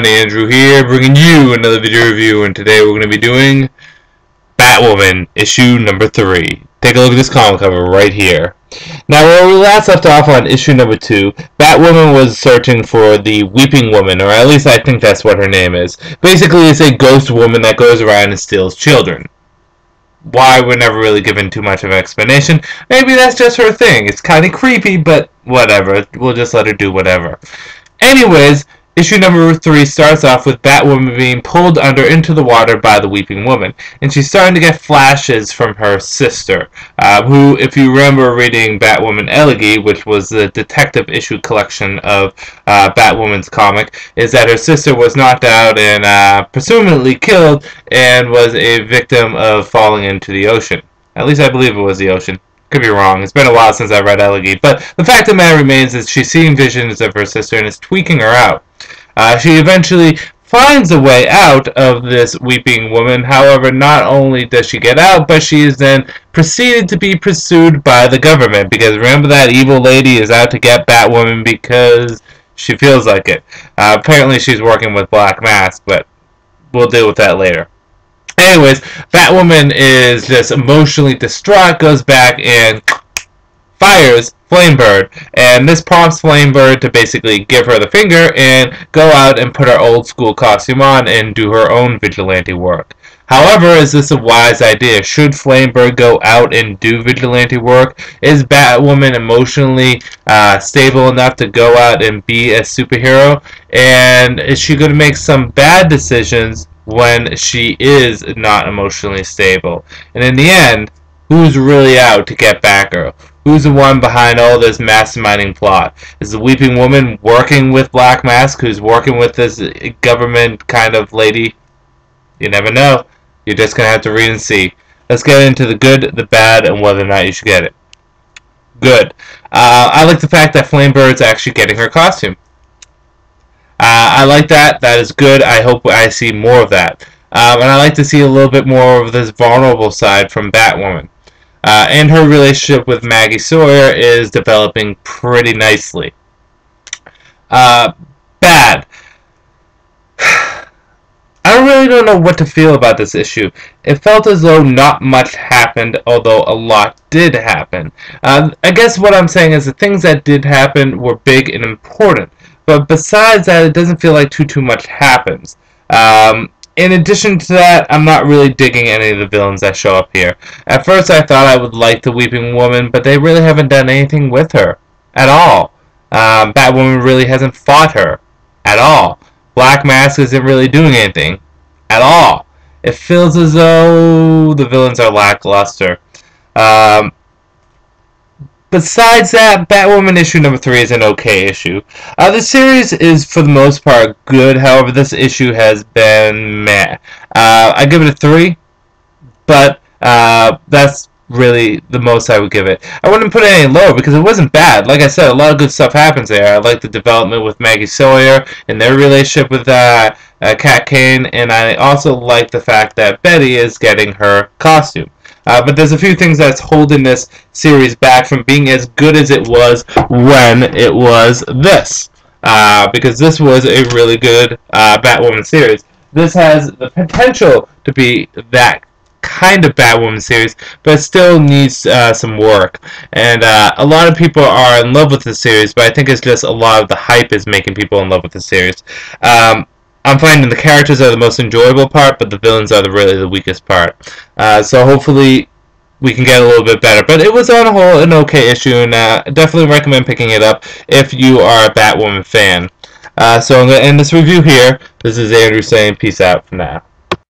everyone, Andrew here, bringing you another video review, and today we're going to be doing Batwoman, issue number 3. Take a look at this comic cover right here. Now, where we last left off on issue number 2, Batwoman was searching for the Weeping Woman, or at least I think that's what her name is. Basically, it's a ghost woman that goes around and steals children. Why, we're never really given too much of an explanation. Maybe that's just her thing. It's kind of creepy, but whatever. We'll just let her do whatever. Anyways, Issue number three starts off with Batwoman being pulled under into the water by the Weeping Woman, and she's starting to get flashes from her sister, uh, who, if you remember reading Batwoman Elegy, which was the detective issue collection of uh, Batwoman's comic, is that her sister was knocked out and uh, presumably killed and was a victim of falling into the ocean. At least I believe it was the ocean. Could be wrong. It's been a while since I read Elegy. But the fact of the matter remains is she's seeing visions of her sister and is tweaking her out. Uh, she eventually finds a way out of this weeping woman. However, not only does she get out, but she is then proceeded to be pursued by the government. Because remember that evil lady is out to get Batwoman because she feels like it. Uh, apparently she's working with Black Mask, but we'll deal with that later. Anyways, Batwoman is just emotionally distraught, goes back and fires Flamebird, and this prompts Flamebird to basically give her the finger and go out and put her old school costume on and do her own vigilante work. However, is this a wise idea? Should Flamebird go out and do vigilante work? Is Batwoman emotionally uh, stable enough to go out and be a superhero? And is she going to make some bad decisions when she is not emotionally stable. And in the end, who's really out to get Batgirl? Who's the one behind all this masterminding plot? Is the Weeping Woman working with Black Mask, who's working with this government kind of lady? You never know. You're just going to have to read and see. Let's get into the good, the bad, and whether or not you should get it. Good. Uh, I like the fact that Flamebird's actually getting her costume. Uh, I like that. That is good. I hope I see more of that. Um, and I like to see a little bit more of this vulnerable side from Batwoman. Uh, and her relationship with Maggie Sawyer is developing pretty nicely. Uh, bad. I really don't know what to feel about this issue. It felt as though not much happened, although a lot did happen. Uh, I guess what I'm saying is the things that did happen were big and important. But besides that, it doesn't feel like too too much happens. Um, in addition to that, I'm not really digging any of the villains that show up here. At first, I thought I would like the Weeping Woman, but they really haven't done anything with her at all. Um, Batwoman really hasn't fought her at all. Black Mask isn't really doing anything at all. It feels as though the villains are lackluster. Um, Besides that, Batwoman issue number 3 is an okay issue. Uh, the series is, for the most part, good. However, this issue has been meh. Uh, I give it a 3, but uh, that's really the most I would give it. I wouldn't put it any lower because it wasn't bad. Like I said, a lot of good stuff happens there. I like the development with Maggie Sawyer and their relationship with uh, uh, Kat Kane, and I also like the fact that Bette is getting her costume. Uh, but there's a few things that's holding this series back from being as good as it was when it was this. Uh, because this was a really good uh, Batwoman series. This has the potential to be that kind of Batwoman series, but it still needs uh, some work. And uh, a lot of people are in love with the series, but I think it's just a lot of the hype is making people in love with the series. Um, I'm finding the characters are the most enjoyable part, but the villains are the really the weakest part. Uh, so hopefully we can get a little bit better. But it was on a whole an okay issue, and uh, definitely recommend picking it up if you are a Batwoman fan. Uh, so I'm going to end this review here. This is Andrew saying peace out for now.